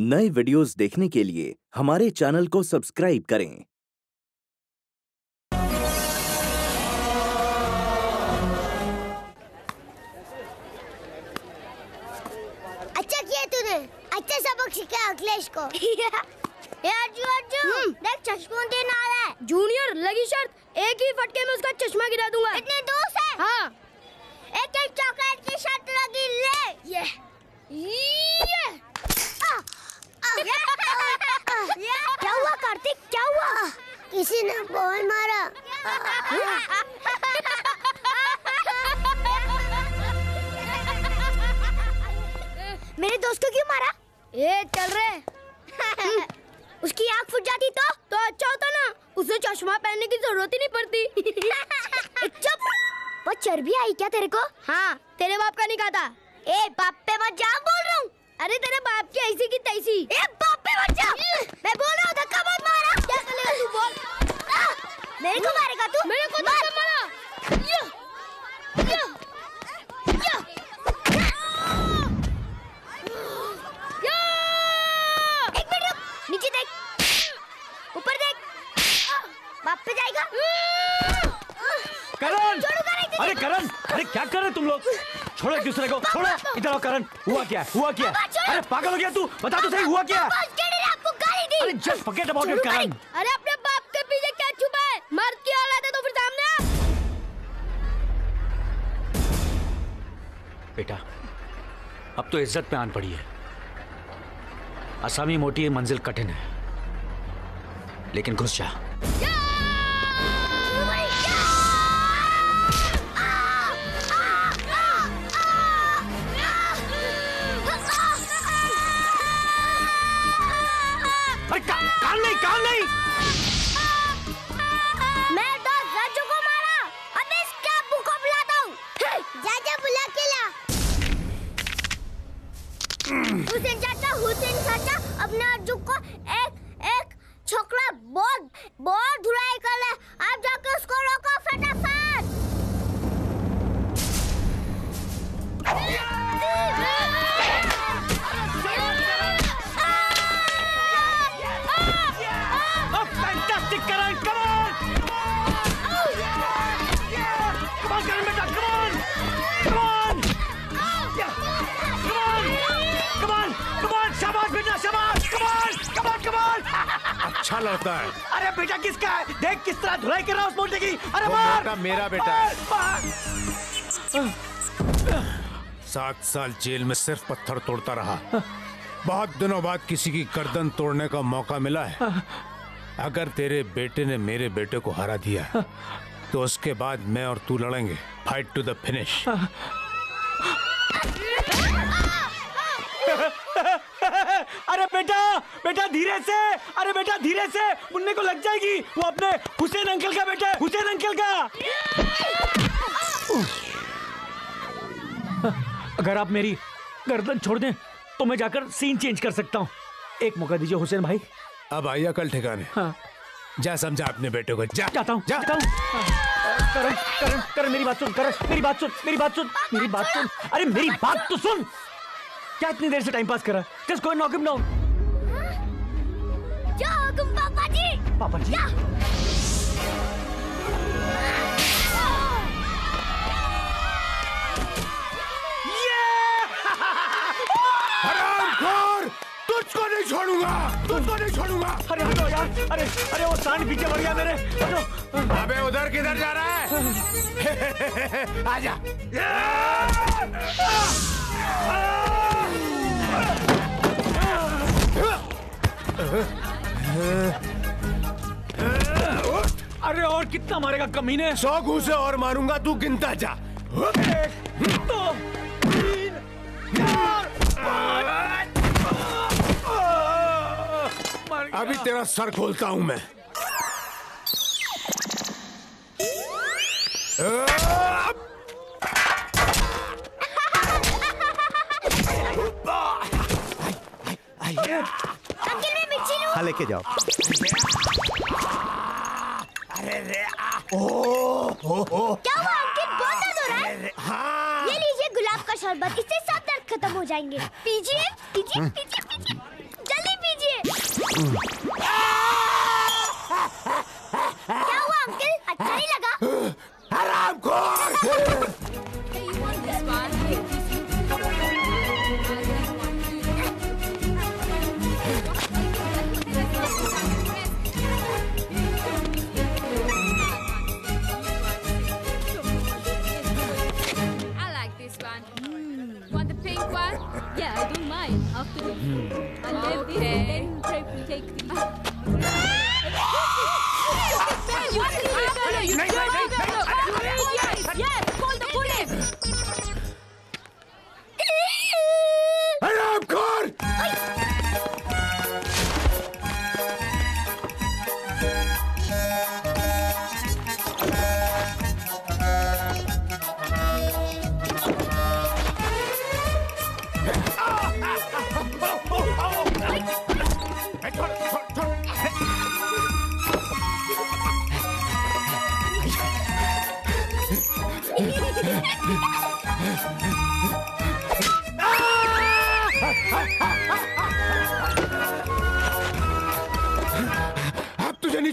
नए वीडियोस देखने के लिए हमारे चैनल को सब्सक्राइब करें। अच्छा किया तूने। अच्छा सबक सिखाया अखिलेश को। अर्जु अर्जु देख चश्मा देना आ रहा है। जूनियर लगी शर्त एक ही फटके में उसका चश्मा गिरा दूँगा। इतने दोस्त है? हाँ। एक एक चॉकलेट की शर्त लगी ले। ये। ये। तेरे को? हाँ। तेरे बाप का नहीं कहा था ए बाप पे मत जा बोल रहा हूँ अरे तेरे बाप की ऐसी की तैसी ए बाप पे मत जा मैं बोल रहा हूँ धक्का मत मारा क्या करेगा तू बोल आ, मेरे को मारेगा तू मेरे को मार। धक्का मारा यो यो यो यो एक मिनट रुक नीचे देख ऊपर देख बाप पे जाएगा करण छोड़ूँगा नहीं तुझे। अरे करण अरे क्या कर रहे तुम लोग छोड़ो एक दूसरे को छोड़ो इधर आओ करण। हुआ क्या? हुआ क्या। अरे पागल हो गया तू? बता तो सही हुआ क्या? आपको गाली दी। अरे just forget about it Karan. अरे अपने बाप के पीछे क्या छुपा है? मर्द की औलाद है तो फिर सामने आ। बेटा अब तो इज़्ज़त पे आन पड़ी है। असामी मोटी है मंजिल कठिन है। लेकिन घुस जा। नहीं अच्छा है। अरे बेटा किसका है? देख किस तरह धुलाई कर रहा है उस मोटे की। अरे मार! मोटा मेरा बेटा है। सात साल जेल में सिर्फ़ पत्थर तोड़ता रहा। बहुत दिनों बाद किसी की गर्दन तोड़ने का मौका मिला है। अगर तेरे बेटे ने मेरे बेटे को हरा दिया तो उसके बाद मैं और तू लड़ेंगे। फाइट टू द फिनिश अरे बेटा बेटा धीरे से अरे बेटा धीरे से मुन्ने को लग जाएगी वो अपने हुसैन अंकल का बेटा है, हुसैन अंकल का। अगर आप मेरी गर्दन छोड़ दें तो मैं जाकर सीन चेंज कर सकता हूँ। एक मौका दीजिए हुसैन भाई। अब आइया कल ठिकाने। हाँ। जा समझा अपने बेटे को जा। जाता हूँ जा। जाता हूँ। करण करण करण मेरी बात सुन करण मेरी बात सुन मेरी बात सुन मेरी बात सुन। अरे मेरी बात तो सुन। क्या इतनी देर से टाइम पास कर? रहा है just go knock him down क्या हुकुम पापा जी। पापा जी। तुझको नहीं छोड़ूँगा! तुझको नहीं छोड़ूँगा! अरे हटो यार। अरे अरे वो सांड पीछे बढ़ गया मेरे। हटो। अबे उधर किधर जा रहा है? आजा अरे और कितना मारेगा कमीने? सौ घूसे और मारूँगा तू गिनता जा। एक दो तीन चार पाँच अभी तेरा सर खोलता हूँ मैं। अंकल मैं मिर्ची लूँ हाँ लेके जाओ। क्या हुआ अंकित? बहुत दर्द हो रहा है? हाँ। ये लीजिए गुलाब का शरबत इससे सब दर्द खत्म हो जाएँगे। पीजिए पीजिए पीजिए पीजिए। क्या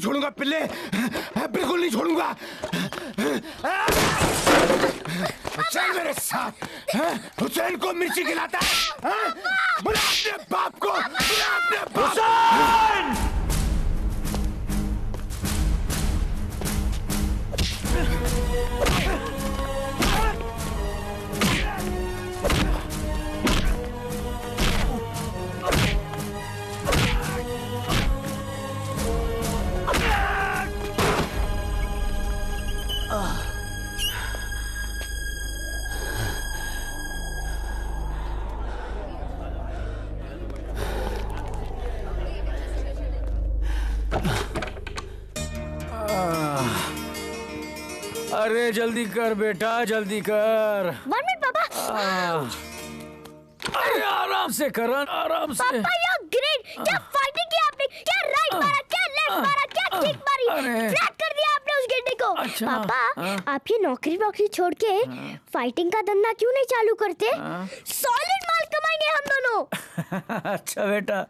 छोड़ूँगा, पिल्ले। बिल्कुल नहीं छोड़ूँगा। चल मेरे साथ हुसैन को मिर्ची खिलाता है? बुला अपने बाप को, बुला अपने हुसैन! अरे जल्दी कर बेटा जल्दी कर। वन मिनट पापा अरे आराम से करण आराम से। पापा यू ग्रेट क्या फाइटिंग की आपने? क्या राइट मारा? क्या लेफ़्ट मारा? क्या किक मारी? फ्लैट कर दिया आपने उस को। अच्छा, पापा हाँ। आप ये नौकरी वोकरी छोड़ के फाइटिंग का धंधा क्यों नहीं चालू करते? सॉलिड माल कमाएँगे हम दोनों। अच्छा बेटा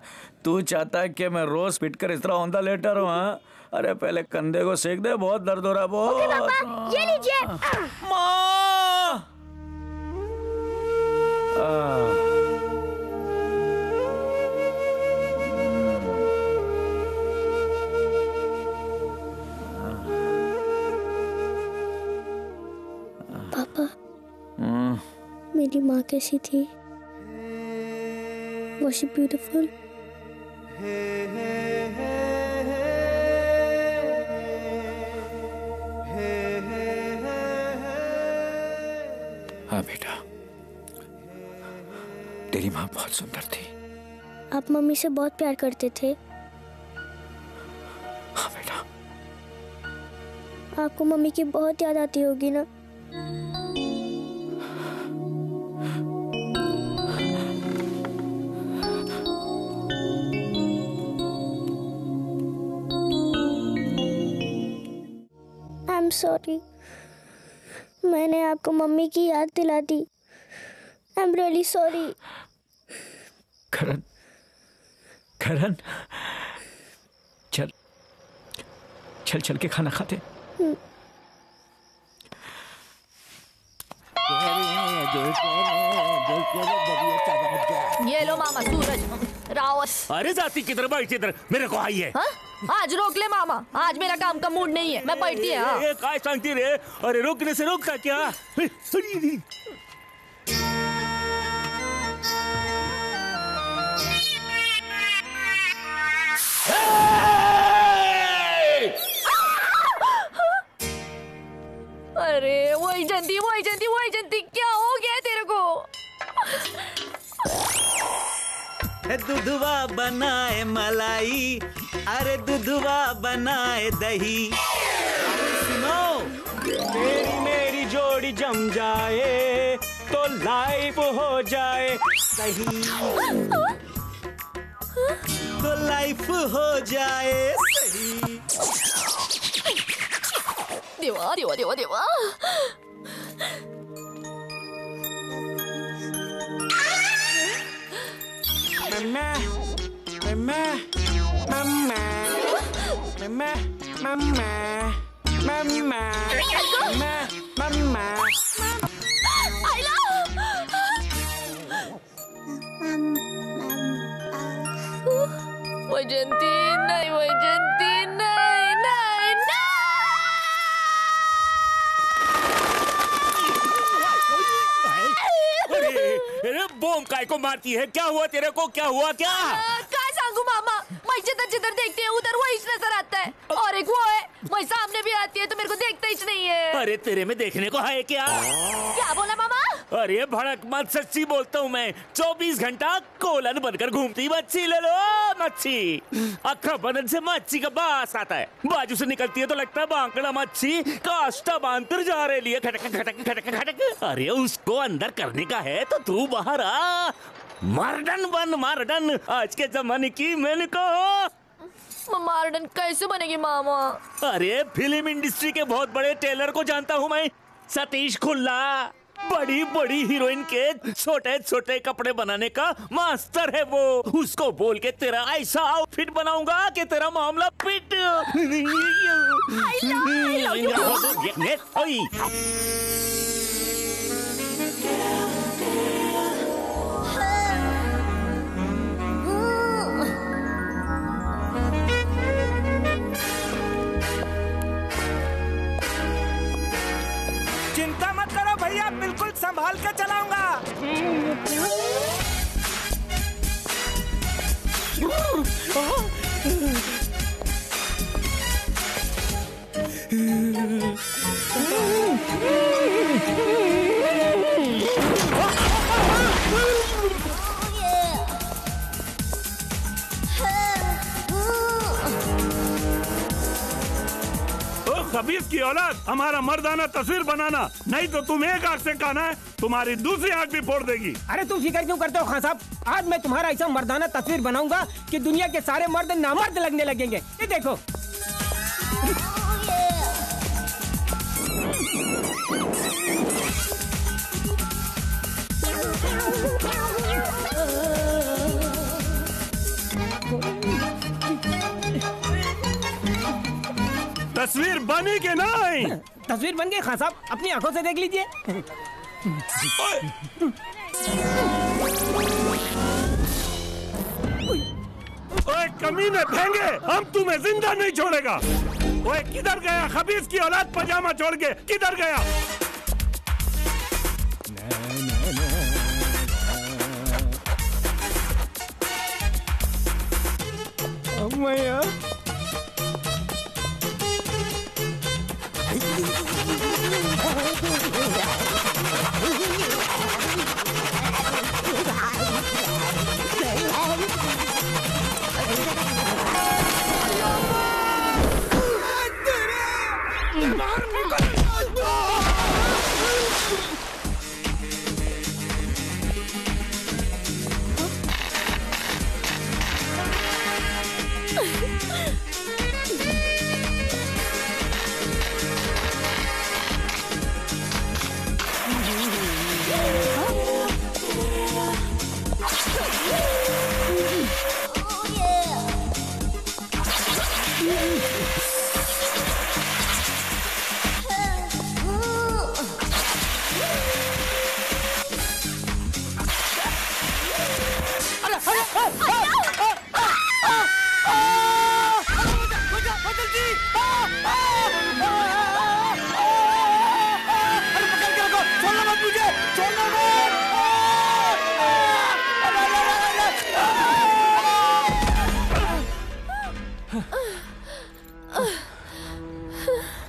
तू चाहता है कि मैं रोज पिट कर इस तरह औंधा लेटा रहूँ हाँ? अरे पहले कंधे को सेक दे बहुत दर्द हो रहा है बहुत। पापा ये लीजिए। माँ! पापा मेरी माँ कैसी थी? Was she beautiful? हाँ बेटा। तेरी माँ बहुत सुंदर थी। आप मम्मी से बहुत प्यार करते थे। हाँ बेटा। आपको मम्मी की बहुत याद आती होगी ना? आई एम सॉरी मैंने आपको मम्मी की याद दिला दी I am really sorry Karan Karan चल चल चल के खाना खाते। ये लो मामा सूरज। रावत अरे जाती किधर बैठती इधर। मेरे को आई है। हाँ? आज रोक ले मामा। आज मेरा काम का मूड नहीं है। मैं बैठती है हाँ। काय रे? अरे रोकने से रोकता क्या? अरे वही जंती वही जंती दुधवा बनाए मलाई, अरे दुधवा बनाए दही। सुनो, मेरी मेरी जोड़ी जम जाए तो लाइफ हो जाए सही। तो लाइफ हो जाए सही। देवा देवा देवा देवा। मैं मैं मम्मा मम्मा मम्मा मम्मा मम्मा को मारती है? क्या हुआ तेरे को? क्या हुआ? क्या? काय सांगू मामा? मैं जिधर जिधर देखती है उधर वही नज़र आता है। और एक वो है मैं सामने भी आती है तो मेरे को देखता ही नहीं है। अरे तेरे में देखने को है क्या? क्या बोला मामा? अरे भड़क मत सच्ची बोलता हूँ मैं। 24 घंटा कोलन बनकर घूमती मच्छी ले लो मच्छी। अखा बनन से मच्छी का बास आता है। बाजू से निकलती है तो लगता है बांकड़ा मच्छी काष्टा बांधकर जा रहे लिए खटक खटक खटक खटक अरे उसको अंदर करने का है तो तू बाहर आ। मर्डन बन मार्डन आज के जमाने की मैंने कहा। मार्डन कैसे बनेगी मामा? अरे फ़िल्म इंडस्ट्री के बहुत बड़े टेलर को जानता हूँ मैं। सतीश खुल्ला। बड़ी बड़ी हीरोइन के छोटे छोटे कपड़े बनाने का मास्टर है वो। उसको बोल के तेरा ऐसा आउटफिट बनाऊँगा कि तेरा मामला पिट खबीस की औलाद, हमारा मर्दाना तस्वीर बनाना, नहीं तो तुम एक आग से खाना है, तुम्हारी दूसरी आग भी फोड़ देगी। अरे तुम फ़िक्र क्यों करते हो, खान साहब? आज मैं तुम्हारा ऐसा मर्दाना तस्वीर बनाऊँगा कि दुनिया के सारे मर्द नामर्द लगने लगेंगे। ये देखो। तस्वीर बनी के नहीं? तस्वीर बन गई खान साहब। अपनी आँखों से देख लीजिए। ओए कमीने भेंगे हम तुम्हें ज़िंदा नहीं छोड़ेगा। ओए किधर गया? खबीस की औलाद पजामा छोड़ के। किधर गया? मैया Yeah.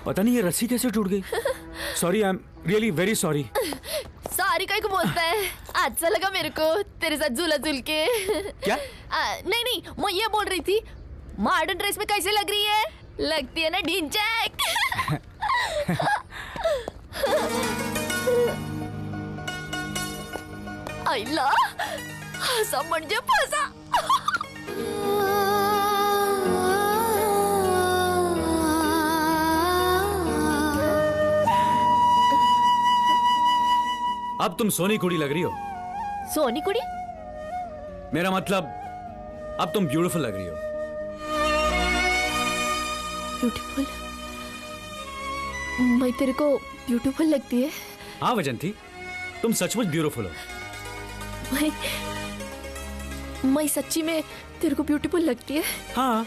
पता नहीं ये रस्सी कैसे टूट गई। Sorry I am really very sorry अच्छा लगा मेरे को तेरे साथ झूला झूल के। क्या? आ, नहीं नहीं मैं ये बोल रही थी मॉडर्न ड्रेस में कैसे लग रही है? लगती है ना ढींचैक आईला म्हणजे फसा। अब तुम सोनी कुड़ी लग रही हो। सोनी कुड़ी? मेरा मतलब अब तुम ब्यूटीफुल लग रही हो। ब्यूटीफुल मैं तेरे को ब्यूटीफुल लगती है। हाँ वजंती तुम सचमुच ब्यूटीफुल हो। मैं मैं सच्ची में तेरे को ब्यूटीफुल लगती है। हाँ।